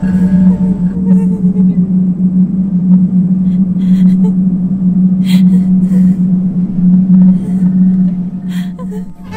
フフフフフ。